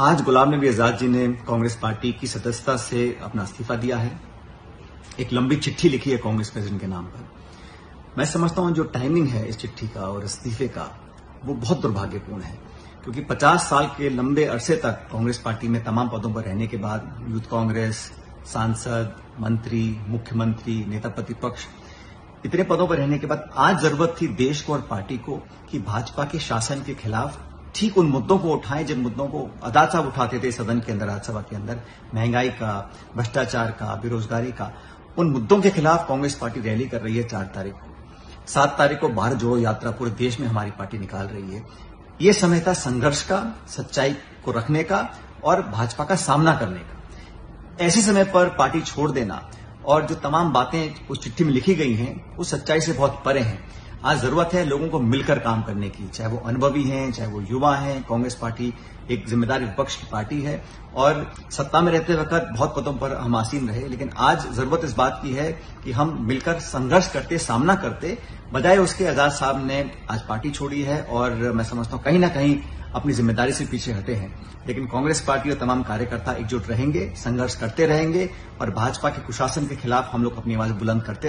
आज गुलाम नबी आज़ाद जी ने कांग्रेस पार्टी की सदस्यता से अपना इस्तीफा दिया है। एक लंबी चिट्ठी लिखी है कांग्रेस प्रेसिडेंट के नाम पर। मैं समझता हूँ जो टाइमिंग है इस चिट्ठी का और इस्तीफे का, वो बहुत दुर्भाग्यपूर्ण है। क्योंकि 50 साल के लंबे अरसे तक कांग्रेस पार्टी में तमाम पदों पर रहने के बाद यूथ कांग्रेस, सांसद, मंत्री, मुख्यमंत्री, नेता प्रतिपक्ष, इतने पदों पर रहने के बाद आज ज़रूरत थी देश को और पार्टी को कि भाजपा के शासन के खिलाफ ठीक उन मुद्दों को उठाएँ, जिन मुद्दों को अदा साहब उठाते थे, सदन के अंदर, राज्यसभा के अंदर, महँगाई का, भ्रष्टाचार का, बेरोजगारी का। उन मुद्दों के खिलाफ कांग्रेस पार्टी रैली कर रही है चार तारीख को। सात तारीख को भारत जोड़ो यात्रा पूरे देश में हमारी पार्टी निकाल रही है। ये समय था संघर्ष का, सच्चाई को रखने का और भाजपा का सामना करने का। ऐसे समय पर पार्टी छोड़ देना और जो तमाम बातें उस चिट्ठी में लिखी गई हैं वो सच्चाई से बहुत परे हैं। आज ज़रूरत है लोगों को मिलकर काम करने की, चाहे वो अनुभवी हैं, चाहे वो युवा हैं, कांग्रेस पार्टी एक जिम्मेदार विपक्ष की पार्टी है, और सत्ता में रहते वक्त बहुत पदों पर हम आसीन रहे, लेकिन आज ज़रूरत इस बात की है कि हम मिलकर संघर्ष करते, सामना करते, बजाय उसके आज़ाद साहब ने आज पार्टी छोड़ी है, और मैं समझता हूँ कहीं ना कहीं अपनी ज़िम्मेदारी से पीछे हटे हैं। लेकिन कांग्रेस पार्टी और तमाम कार्यकर्ता एकजुट रहेंगे, संघर्ष करते रहेंगे, और भाजपा के कुशासन के खिलाफ हम लोग अपनी आवाज़ बुलंद करते रहेंगे